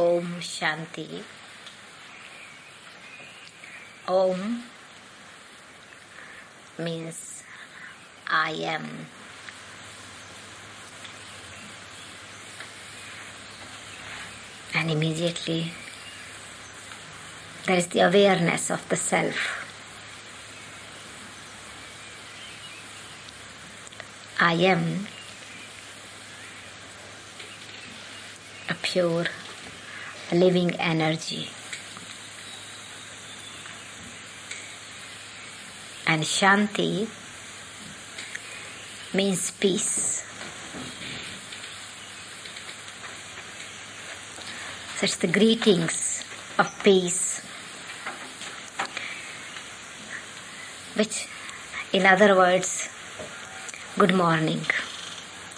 Om Shanti. Om means I am. And immediately there is the awareness of the self. I am a pure living energy. And Shanti means peace. Such the greetings of peace, which, in other words, good morning.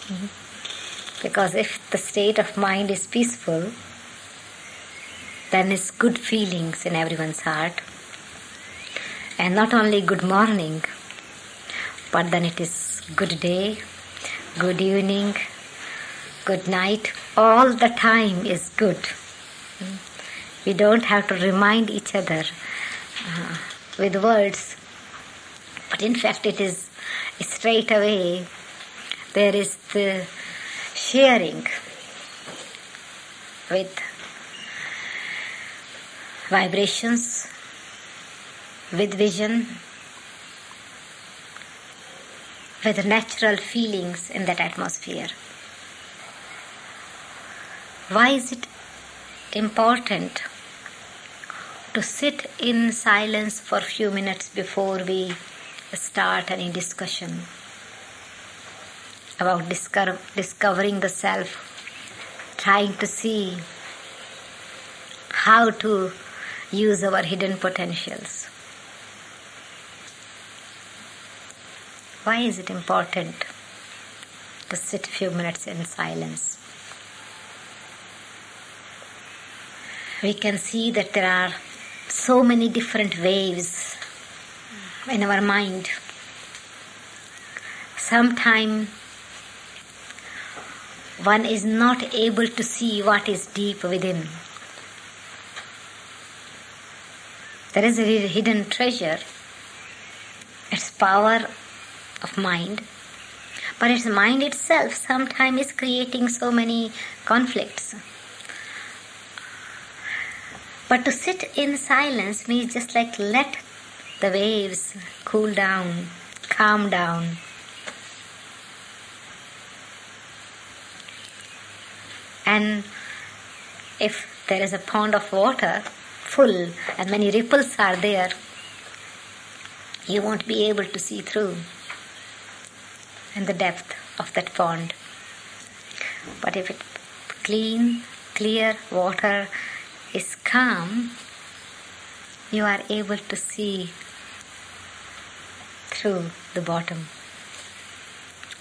Mm-hmm. Because if the state of mind is peaceful, then it's good feelings in everyone's heart. And not only good morning, but then it is good day, good evening, good night. All the time is good. We don't have to remind each other uh, with words, but in fact, it is straight away there is the sharing with vibrations, with vision, with natural feelings in that atmosphere. Why is it important to sit in silence for a few minutes before we start any discussion about discover, discovering the self, trying to see how to use our hidden potentials. Why is it important to sit a few minutes in silence? We can see that there are so many different waves in our mind. Sometimes one is not able to see what is deep within. There is a hidden treasure. Its power of mind. But its mind itself sometimes is creating so many conflicts. But to sit in silence means just like let the waves cool down, calm down. And if there is a pond of water full and many ripples are there, you won't be able to see through in the depth of that pond. But if it clean, clear water is calm, you are able to see through the bottom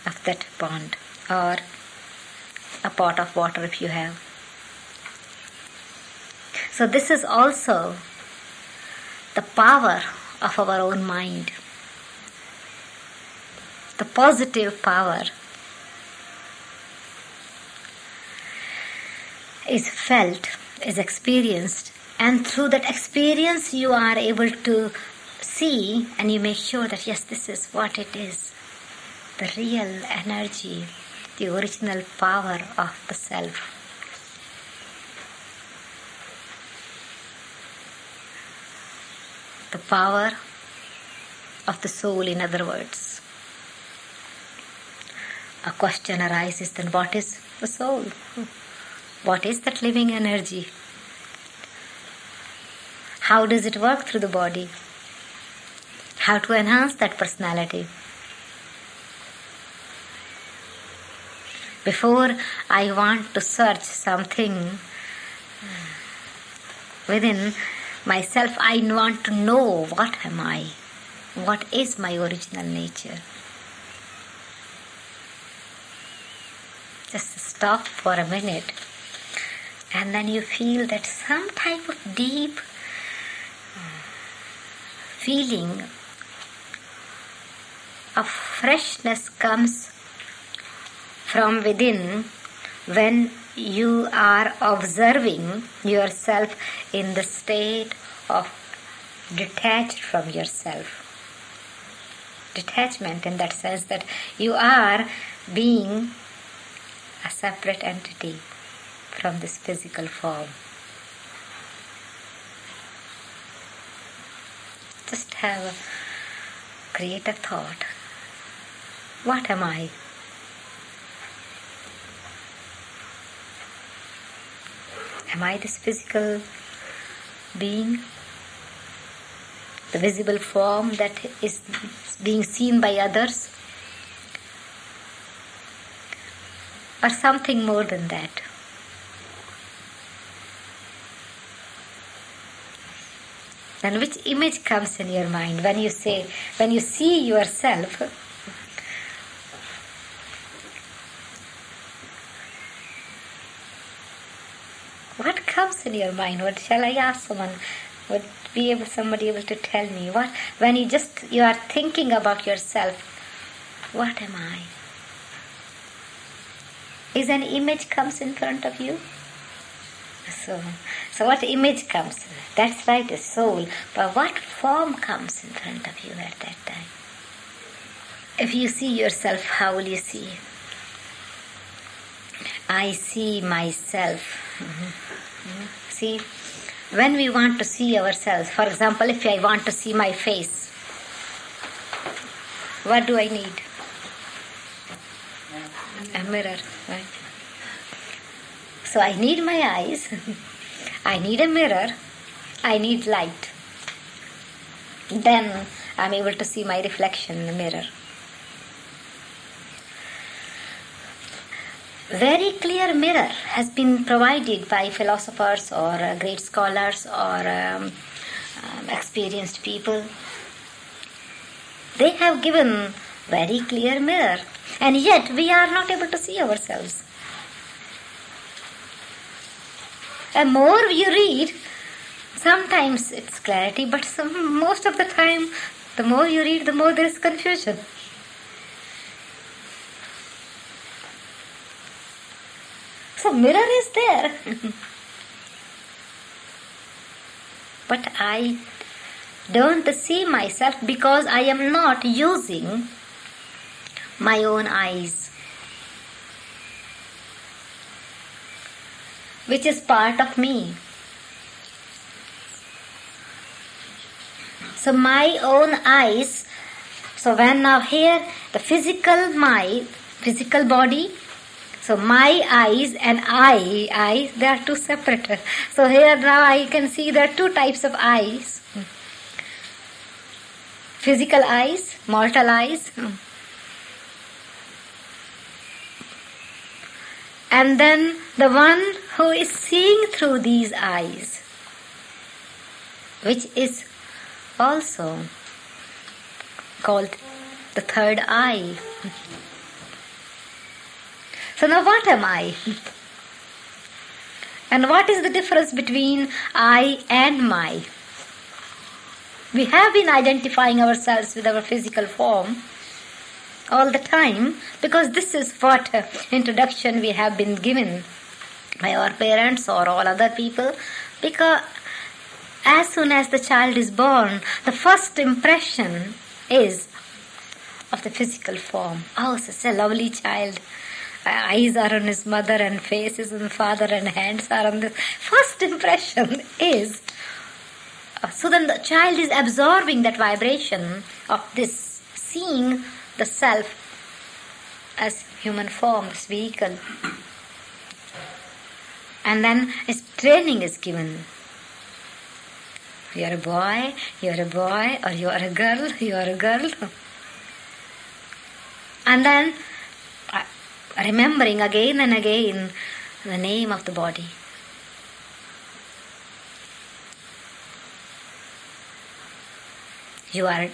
of that pond or a pot of water if you have. So, this is also the power of our own mind, the positive power is felt, is experienced, and through that experience, you are able to see and you make sure that yes, this is what it is the real energy the original power of the self. The power of the soul, in other words. A question arises then what is the soul? What is that living energy? How does it work through the body? How to enhance that personality? before I want to search something within myself, I want to know what am I? What is my original nature? Just stop for a minute and then you feel that some type of deep uh, feeling of freshness comes from within when you are observing yourself in the state of detached from yourself. Detachment in that sense that you are being a separate entity from this physical form. Just have a, create a thought. What am I? Am I this physical being? The visible form that is being seen by others? Or something more than that? Then which image comes in your mind when you say, when you see yourself? What comes in your mind? What shall I ask someone? Would be able somebody able to tell me what when you just you are thinking about yourself? What am I? Is an image comes in front of you? So, so what image comes? That's right, a soul. But what form comes in front of you at that time? If you see yourself, how will you see? I see myself. Mm-hmm. See, when we want to see ourselves, for example, if I want to see my face, what do I need? A mirror, right? So I need my eyes, I need a mirror, I need light. Then I'm able to see my reflection in the mirror. Very clear mirror has been provided by philosophers or uh, great scholars or um, um, experienced people. They have given very clear mirror, and yet we are not able to see ourselves. The more you read, sometimes it's clarity, but some, most of the time, the more you read, the more there is confusion. So mirror is there. but I don't see myself because I am not using my own eyes. Which is part of me. So my own eyes, so when now here the physical my physical body so my eyes and I, eyes, they are two separate. So here now I can see there are two types of eyes. Physical eyes, mortal eyes. And then the one who is seeing through these eyes, which is also called the third eye. So now what am I? And what is the difference between I and my? We have been identifying ourselves with our physical form all the time because this is what introduction we have been given by our parents or all other people because as soon as the child is born the first impression is of the physical form oh such a lovely child eyes are on his mother and face is on father and hands are on this. First impression is uh, so then the child is absorbing that vibration of this seeing the self as human form, this vehicle. And then his training is given. You're a boy, you're a boy, or you are a girl, you are a girl. And then remembering again and again the name of the body. You are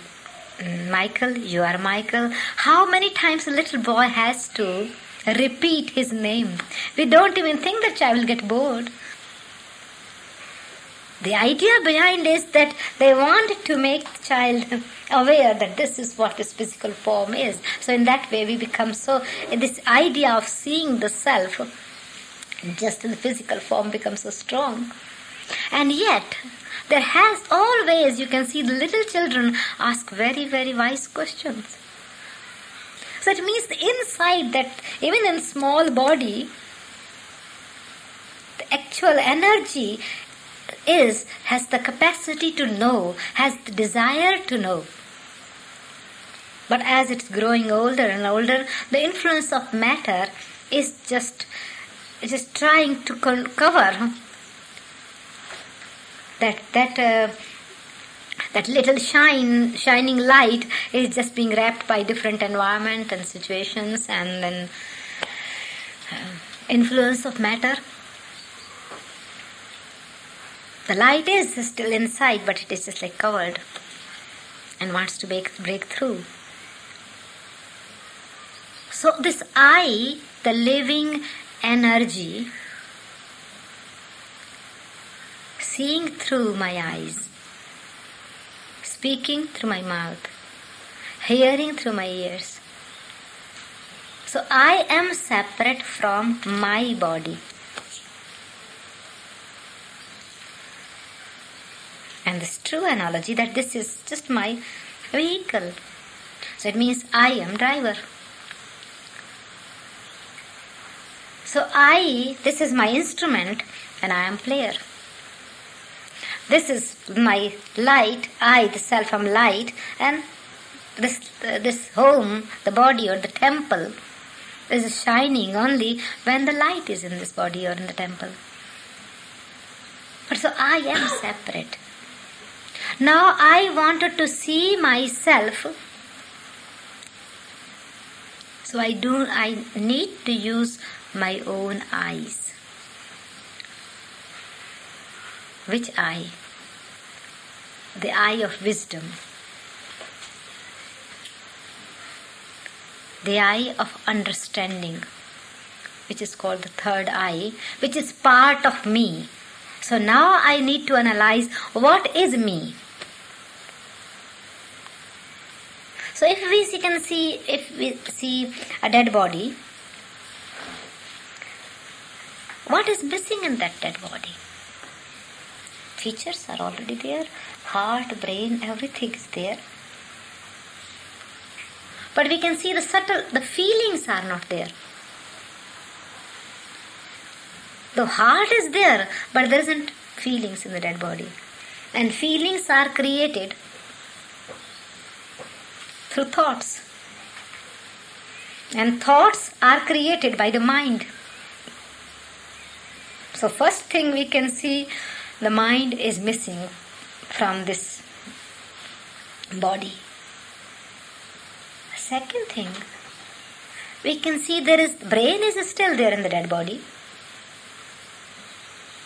Michael, you are Michael. How many times a little boy has to repeat his name? We don't even think the child will get bored. The idea behind is that they want to make the child aware that this is what his physical form is. So in that way we become so this idea of seeing the self Just in the physical form becomes so strong. And yet, there has always, you can see the little children ask very, very wise questions. So it means inside that even in small body, the actual energy is has the capacity to know, has the desire to know. But as it's growing older and older, the influence of matter is just just trying to cover that that uh, that little shine shining light is just being wrapped by different environment and situations and then uh, influence of matter the light is still inside but it is just like covered and wants to break, break through so this i the living energy seeing through my eyes, speaking through my mouth, hearing through my ears. So I am separate from my body. And this true analogy that this is just my vehicle. So it means I am driver. So I, this is my instrument and I am player. This is my light, I, the self, am light, and this, uh, this home, the body or the temple, is shining only when the light is in this body or in the temple. But so I am separate. Now I wanted to see myself. So I do I need to use my own eyes. Which eye? The eye of wisdom. The eye of understanding, which is called the third eye, which is part of me. So now I need to analyze what is me. So if we can see, if we see a dead body, what is missing in that dead body? features are already there heart brain everything is there but we can see the subtle the feelings are not there the heart is there but there isn't feelings in the dead body. And feelings are created through thoughts. And thoughts are created by the mind. So first thing we can see the mind is missing from this body. Second thing, we can see there is brain is still there in the dead body,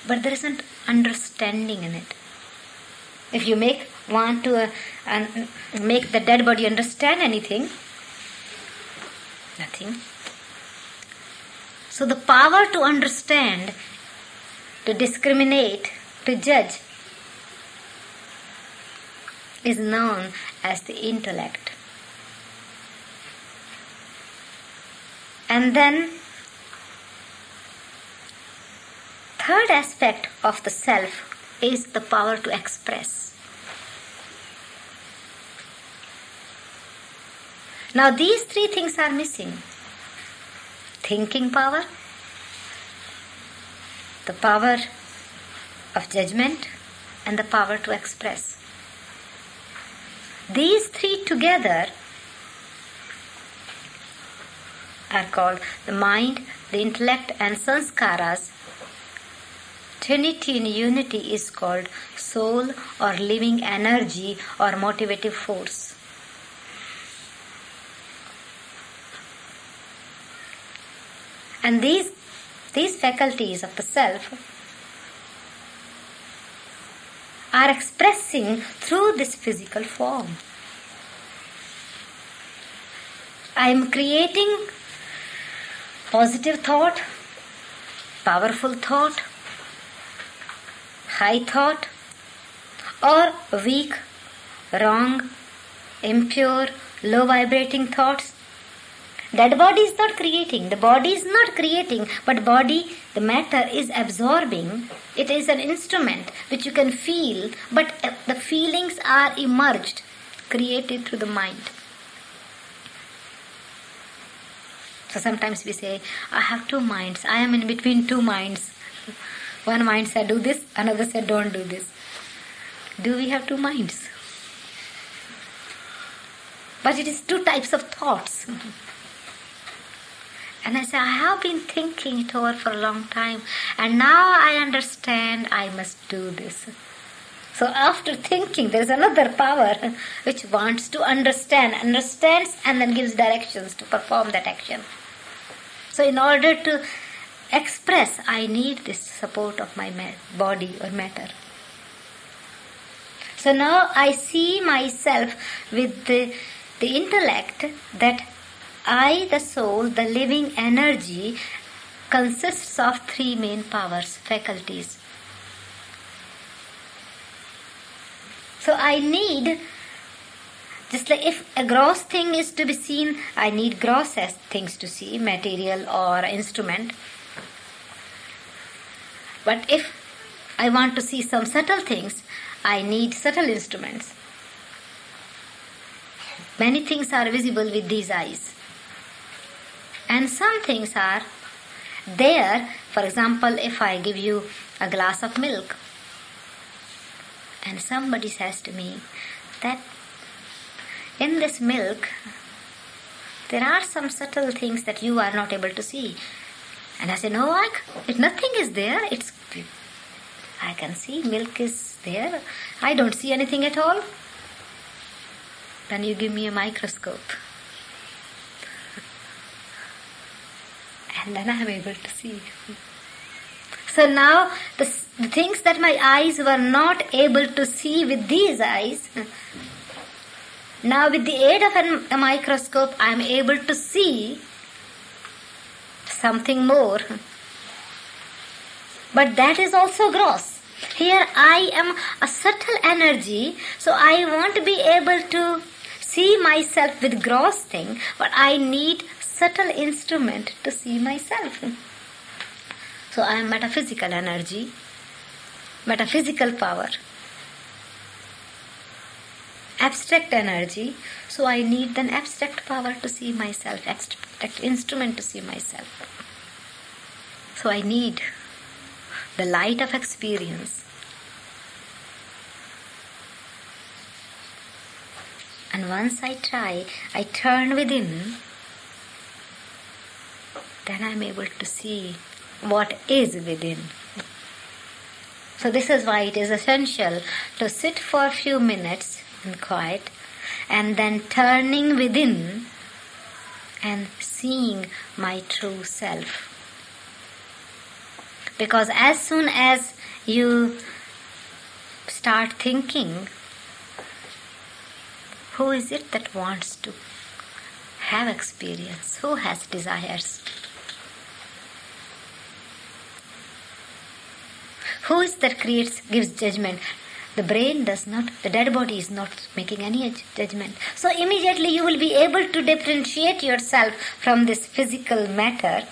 but there isn't understanding in it. If you make want to uh, make the dead body understand anything, nothing. So the power to understand, to discriminate, to judge is known as the intellect. And then, third aspect of the self is the power to express. Now, these three things are missing thinking power, the power of judgment and the power to express. These three together are called the mind, the intellect, and sanskaras. Trinity in unity is called soul or living energy or motivative force. And these, these faculties of the self are expressing through this physical form. I am creating positive thought, powerful thought, high thought, or weak, wrong, impure, low vibrating thoughts. That body is not creating. The body is not creating, but body, the matter is absorbing. It is an instrument which you can feel, but uh, the feelings are emerged, created through the mind. So sometimes we say, I have two minds. I am in between two minds. One mind said, do this, another said, don't do this. Do we have two minds? But it is two types of thoughts. And I say, I have been thinking it over for a long time, and now I understand I must do this. So after thinking, there is another power which wants to understand, understands, and then gives directions to perform that action. So in order to express, I need this support of my body or matter. So now I see myself with the, the intellect that I, the soul, the living energy, consists of three main powers, faculties. So I need, just like if a gross thing is to be seen, I need gross things to see, material or instrument. But if I want to see some subtle things, I need subtle instruments. Many things are visible with these eyes and some things are there. For example, if I give you a glass of milk and somebody says to me that in this milk there are some subtle things that you are not able to see. And I say, no, I, it, nothing is there. It's I can see milk is there. I don't see anything at all. Then you give me a microscope. and then I am able to see. So now the, the things that my eyes were not able to see with these eyes, now with the aid of a microscope I am able to see something more. But that is also gross. Here I am a subtle energy, so I won't be able to see myself with gross thing, but I need subtle instrument to see myself. So I am metaphysical energy, metaphysical power, abstract energy. So I need an abstract power to see myself, abstract instrument to see myself. So I need the light of experience. And once I try, I turn within then I'm able to see what is within. So, this is why it is essential to sit for a few minutes in quiet and then turning within and seeing my true self. Because as soon as you start thinking, who is it that wants to have experience? Who has desires? Who is that creates, gives judgment? The brain does not, the dead body is not making any judgment. So immediately you will be able to differentiate yourself from this physical matter,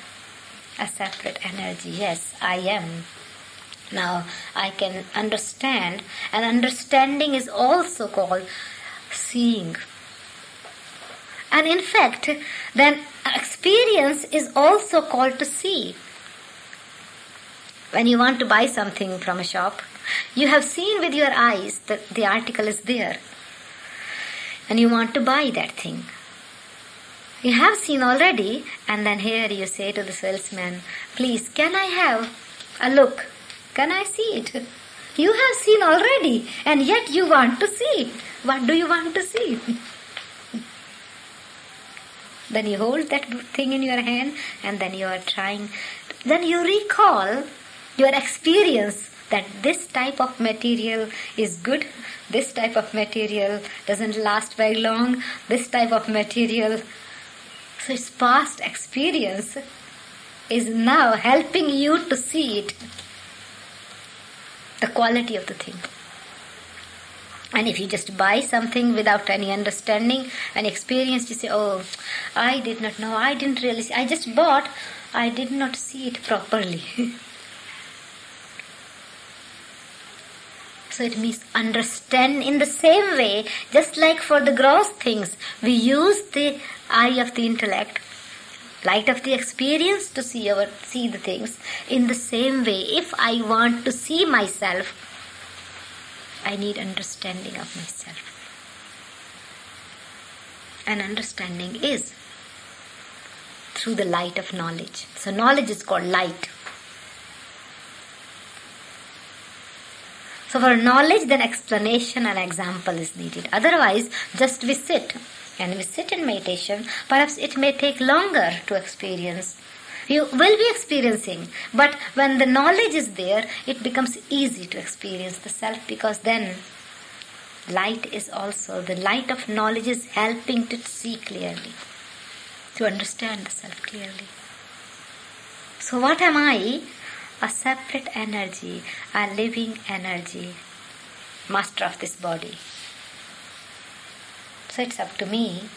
a separate energy. Yes, I am. Now I can understand, and understanding is also called seeing. And in fact, then experience is also called to see when you want to buy something from a shop, you have seen with your eyes that the article is there and you want to buy that thing. You have seen already, and then here you say to the salesman, Please, can I have a look? Can I see it? You have seen already, and yet you want to see. What do you want to see? then you hold that thing in your hand, and then you are trying. Then you recall your experience that this type of material is good, this type of material doesn't last very long, this type of material. So its past experience is now helping you to see it, the quality of the thing. And if you just buy something without any understanding and experience, you say, Oh, I did not know, I didn't really see, I just bought, I did not see it properly. so it means understand in the same way, just like for the gross things, we use the eye of the intellect light of the experience to see our see the things. In the same way if i want to see myself i need understanding of myself. And understanding is through the light of knowledge. So knowledge is called light so for knowledge then explanation and example is needed otherwise just we sit and we sit in meditation, perhaps it may take longer to experience. You will be experiencing, but when the knowledge is there, it becomes easy to experience the self because then light is also the light of knowledge is helping to see clearly, to understand the self clearly. So, what am I? A separate energy, a living energy, master of this body. So it's up to me.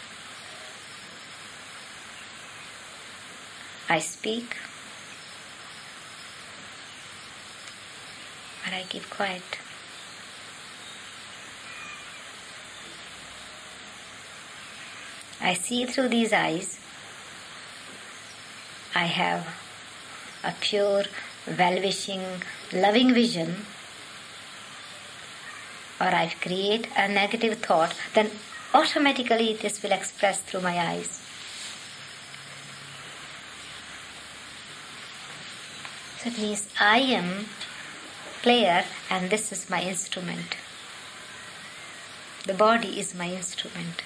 I speak, or I keep quiet. I see through these eyes. I have a pure, well wishing, loving vision, or I create a negative thought, then automatically this will express through my eyes. So it means I am player and this is my instrument. The body is my instrument.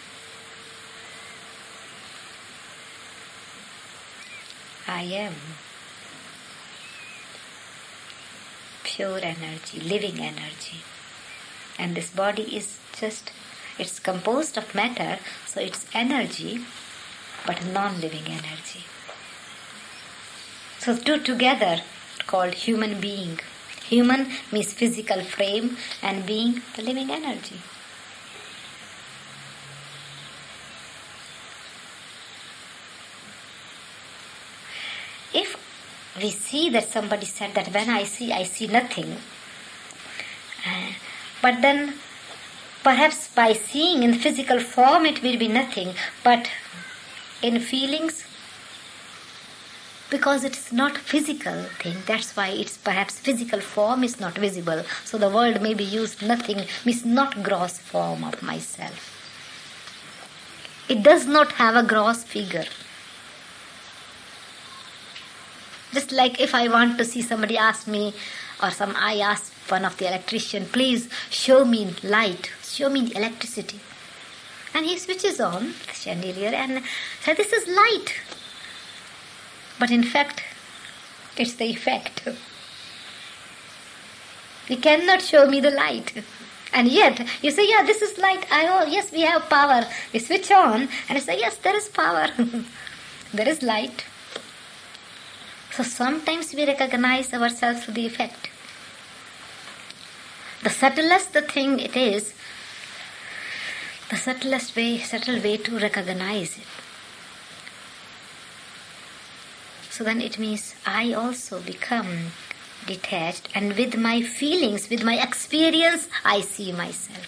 I am pure energy, living energy. And this body is just it's composed of matter, so it's energy, but non living energy. So, two together called human being. Human means physical frame, and being the living energy. If we see that somebody said that when I see, I see nothing, uh, but then Perhaps by seeing in physical form it will be nothing, but in feelings, because it's not physical thing that's why it's perhaps physical form is not visible. So the world may be used nothing means not gross form of myself. It does not have a gross figure just like if i want to see somebody ask me or some i ask one of the electrician please show me light show me the electricity. And he switches on the chandelier and says, This is light. But in fact, it's the effect. You cannot show me the light. And yet, you say, Yeah, this is light. I oh, yes, we have power. We switch on and I say, Yes, there is power. there is light. So sometimes we recognize ourselves through the effect. The subtlest the thing it is, the subtlest way, subtle way to recognize it. So then it means I also become detached, and with my feelings, with my experience, I see myself.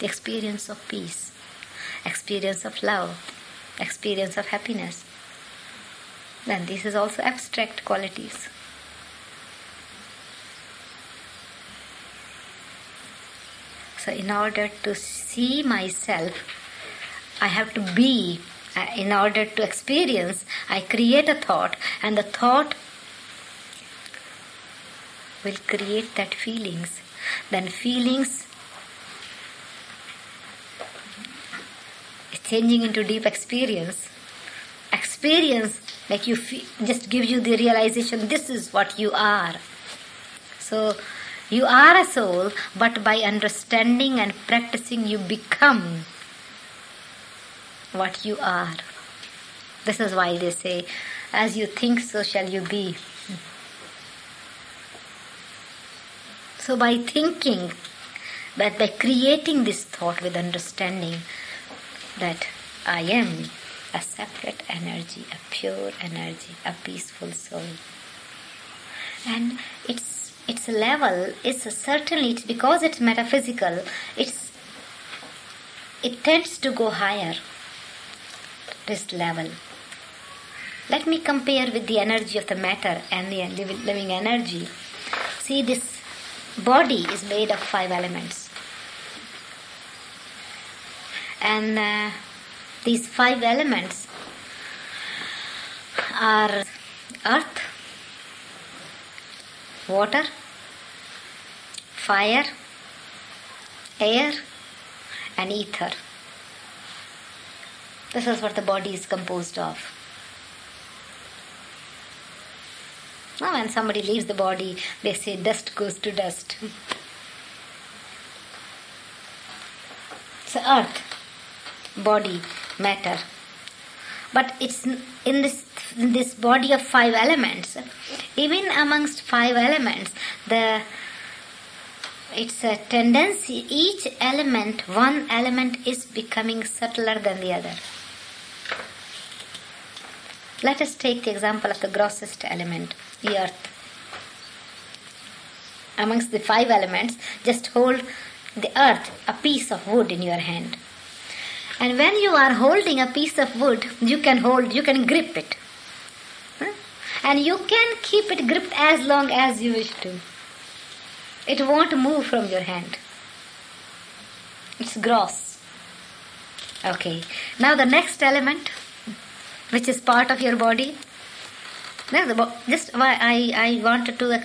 The experience of peace, experience of love, experience of happiness. Then this is also abstract qualities. So, in order to see myself, I have to be. Uh, in order to experience, I create a thought, and the thought will create that feelings. Then feelings changing into deep experience. Experience like you feel, just gives you the realization this is what you are. So you are a soul, but by understanding and practicing, you become what you are. This is why they say, as you think, so shall you be. So, by thinking But by creating this thought with understanding that I am a separate energy, a pure energy, a peaceful soul. And its its a level is certainly it's because it's metaphysical, it's it tends to go higher. This level. Let me compare with the energy of the matter and the living energy. See, this body is made of five elements. And uh, these five elements are earth, water, fire, air, and ether. This is what the body is composed of. Now, when somebody leaves the body, they say dust goes to dust. So, earth, body, matter. But it's in this in this body of five elements. Even amongst five elements, the it's a tendency. Each element, one element, is becoming subtler than the other. Let us take the example of the grossest element, the earth. Amongst the five elements, just hold the earth, a piece of wood in your hand. And when you are holding a piece of wood, you can hold, you can grip it. Hmm? And you can keep it gripped as long as you wish to. It won't move from your hand. It's gross. Okay. Now the next element, which is part of your body. Now, just I, I wanted to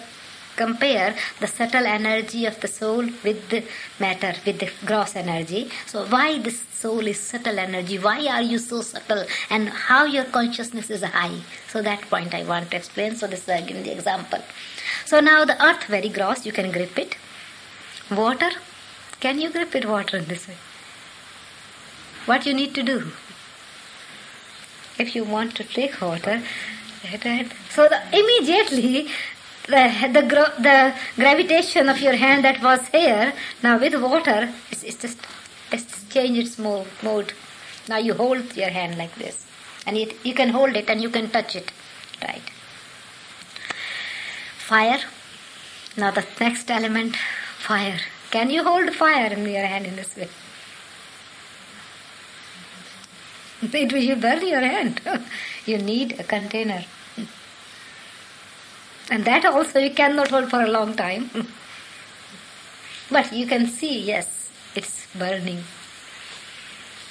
compare the subtle energy of the soul with the matter, with the gross energy. So, why this soul is subtle energy? Why are you so subtle? And how your consciousness is high? So, that point I want to explain. So, this uh, is again the example. So, now the earth, very gross, you can grip it. Water, can you grip it? Water in this way. What you need to do? If you want to take water, so the, immediately the the, the gravitation of your hand that was here now with water it's, it's just it's changed its move, mode. Now you hold your hand like this and it, you can hold it and you can touch it right? Fire. Now the next element fire. Can you hold fire in your hand in this way? It will burn your hand? You need a container and that also you cannot hold for a long time. but you can see, yes, it's burning.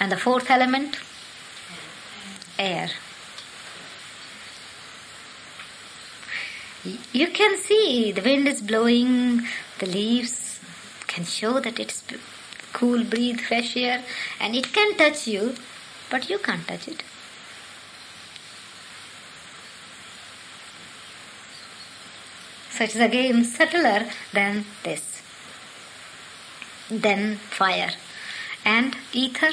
And the fourth element? Air. You can see the wind is blowing, the leaves can show that it's cool breathe, fresh air, and it can touch you, but you can't touch it. It is again subtler than this. Then fire. And ether.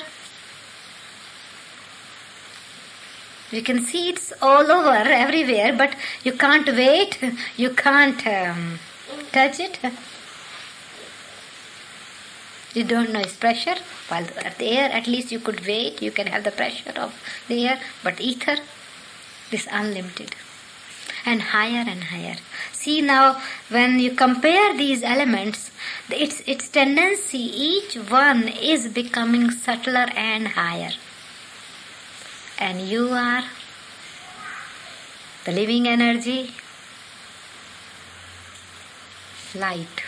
You can see it's all over everywhere, but you can't wait, you can't um, touch it. You don't know its pressure. While the air, at least you could wait, you can have the pressure of the air, but ether, is unlimited and higher and higher. See now, when you compare these elements, its, its tendency, each one is becoming subtler and higher. And you are the living energy, light.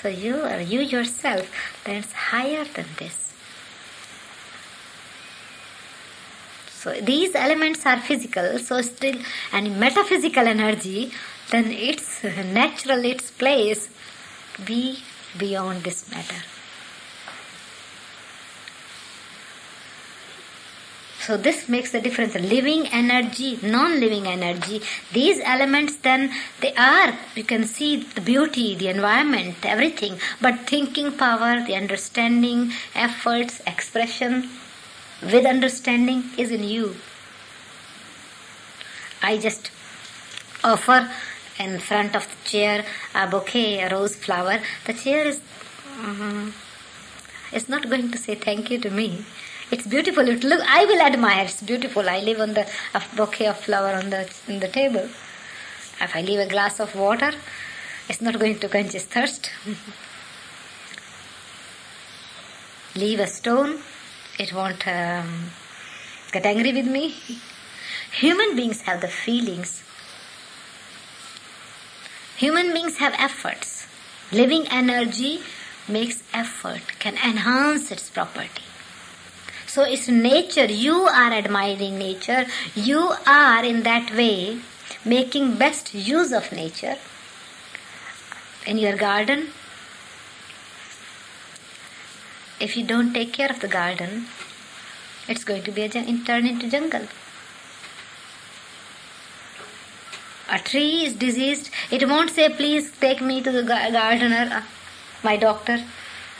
So you are you yourself that's higher than this. So these elements are physical, so still and metaphysical energy, then its natural, its place be beyond this matter. So this makes the difference. Living energy, non-living energy. These elements then they are, you can see the beauty, the environment, everything. But thinking power, the understanding, efforts, expression, with understanding is in you. I just offer in front of the chair a bouquet, a rose flower, the chair is mm, is not going to say thank you to me. It's beautiful. It look. I will admire. It's beautiful. I leave on the a bouquet of flower on the on the table. If I leave a glass of water, it's not going to quench his thirst. leave a stone, it won't um, get angry with me. Human beings have the feelings. Human beings have efforts. Living energy makes effort, can enhance its property. So it's nature. You are admiring nature. You are in that way making best use of nature. In your garden, if you don't take care of the garden, it's going to be a turn into jungle. A tree is diseased. It won't say, "Please take me to the gardener, uh, my doctor.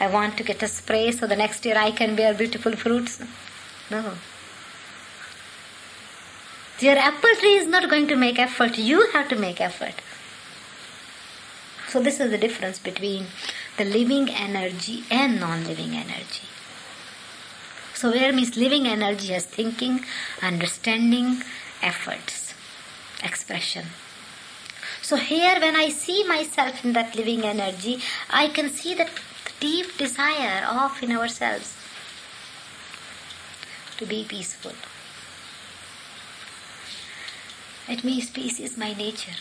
I want to get a spray so the next year I can bear beautiful fruits." No. Your apple tree is not going to make effort. You have to make effort. So this is the difference between the living energy and non-living energy. So where means living energy has thinking, understanding, efforts, expression. So here when I see myself in that living energy, I can see that deep desire of in ourselves to be peaceful. It means peace is my nature.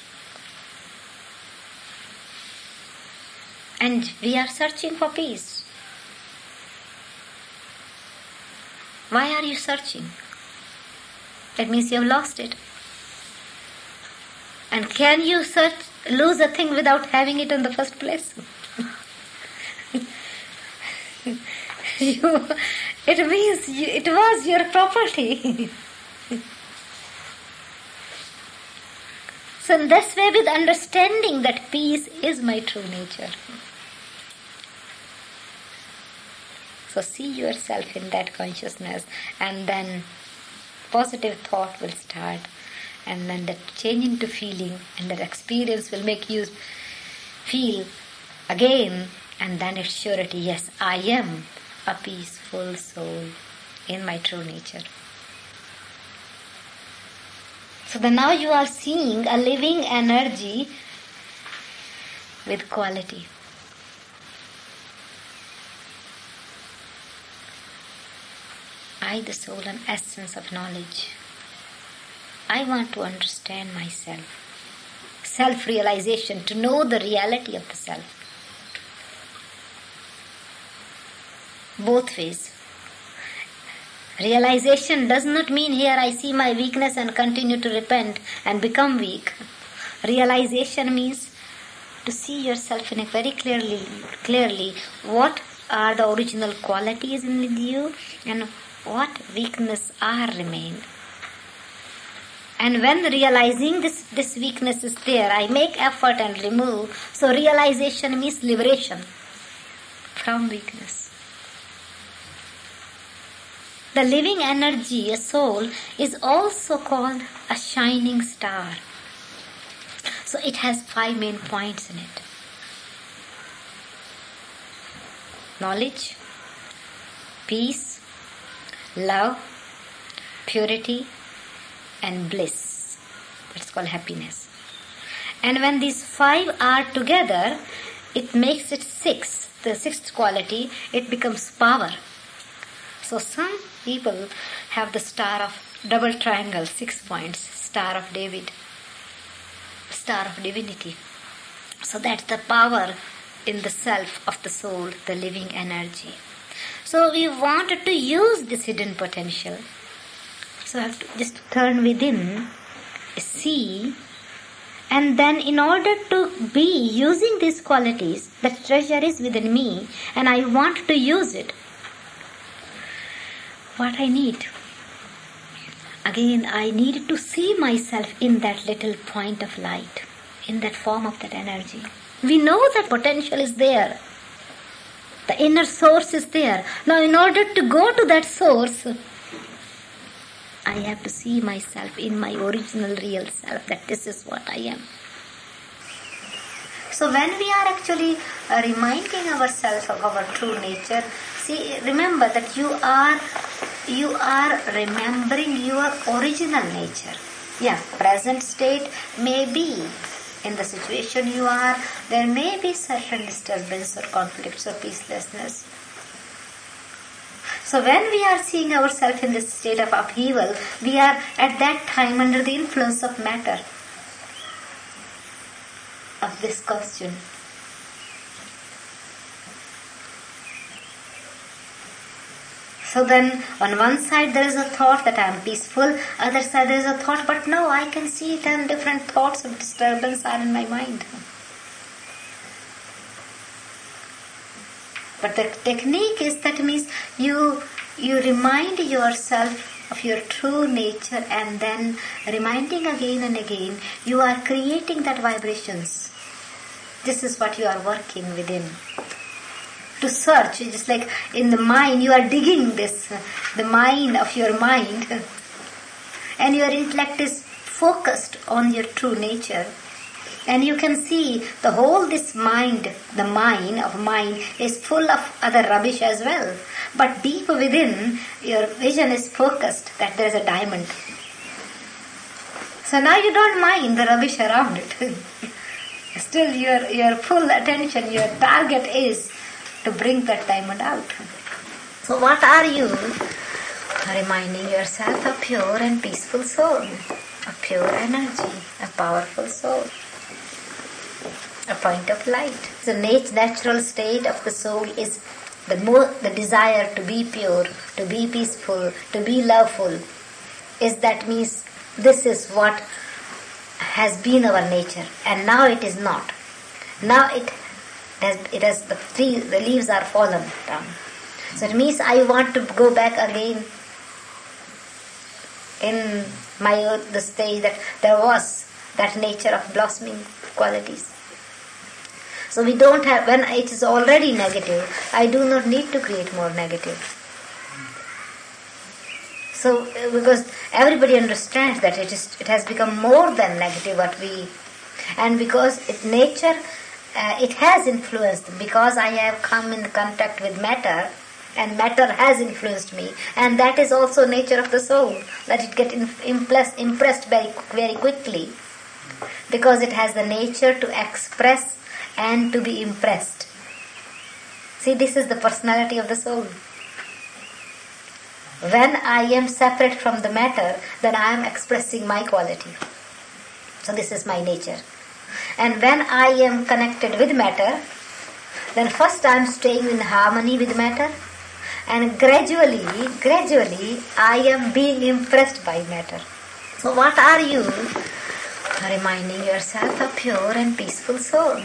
And we are searching for peace. Why are you searching? That means you have lost it. And can you search, lose a thing without having it in the first place? you, it means you, it was your property. so, in this way, with understanding that peace is my true nature. So see yourself in that consciousness, and then positive thought will start, and then that change into feeling, and that experience will make you feel again, and then it's surety yes, I am a peaceful soul in my true nature. So then now you are seeing a living energy with quality. I, the soul and essence of knowledge. I want to understand myself. Self realization, to know the reality of the self. Both ways. Realization does not mean here I see my weakness and continue to repent and become weak. Realization means to see yourself in a very clearly clearly what are the original qualities in you and what weakness are remained. And when realizing this, this weakness is there, I make effort and remove. So realization means liberation from weakness. The living energy, a soul, is also called a shining star. So it has five main points in it knowledge, peace, love, purity, and bliss. That's called happiness. And when these five are together, it makes it six. The sixth quality, it becomes power. So some people have the star of double triangle, six points, star of David, star of divinity. So that's the power in the self of the soul, the living energy. So we wanted to use this hidden potential. So I have to just turn within, see, and then in order to be using these qualities, the treasure is within me and I want to use it. What I need? Again, I need to see myself in that little point of light, in that form of that energy. We know that potential is there. The inner source is there. Now, in order to go to that source, I have to see myself in my original real self that this is what I am. So when we are actually uh, reminding ourselves of our true nature, see remember that you are you are remembering your original nature. Yeah, present state may be in the situation you are, there may be certain disturbance or conflicts or peacelessness. So when we are seeing ourselves in this state of upheaval, we are at that time under the influence of matter, of this question. So then, on one side there is a thought that I am peaceful, other side there is a thought, but no, I can see ten different thoughts of disturbance are in my mind. But the technique is that means you you remind yourself of your true nature and then reminding again and again you are creating that vibrations. This is what you are working within to search. It's like in the mind, you are digging this, the mind of your mind, and your intellect is focused on your true nature. And you can see the whole this mind, the mind of mind, is full of other rubbish as well. But deep within, your vision is focused that there is a diamond. So now you don't mind the rubbish around it. Still, your your full attention, your target is to bring that diamond out. So, what are you? Reminding yourself a pure and peaceful soul, a pure energy, a powerful soul, a point of light. The natural state of the soul is the more the desire to be pure, to be peaceful, to be loveful. Is that means this is what has been our nature, and now it is not. Now it has, it has the tree, the leaves are fallen down. So it means I want to go back again in my the stage that there was that nature of blossoming qualities. So we don't have when it is already negative. I do not need to create more negative. So uh, because everybody understands that it is it has become more than negative what we and because it nature uh, it has influenced because I have come in contact with matter and matter has influenced me. And that is also nature of the soul that it get impressed, impressed very, very quickly because it has the nature to express and to be impressed. See this is the personality of the soul. When I am separate from the matter then I am expressing my quality. So this is my nature and when I am connected with matter, then first I am staying in harmony with matter, and gradually, gradually, I am being impressed by matter. So, what are you? Reminding yourself a pure and peaceful soul,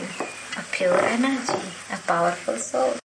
a pure energy, a powerful soul.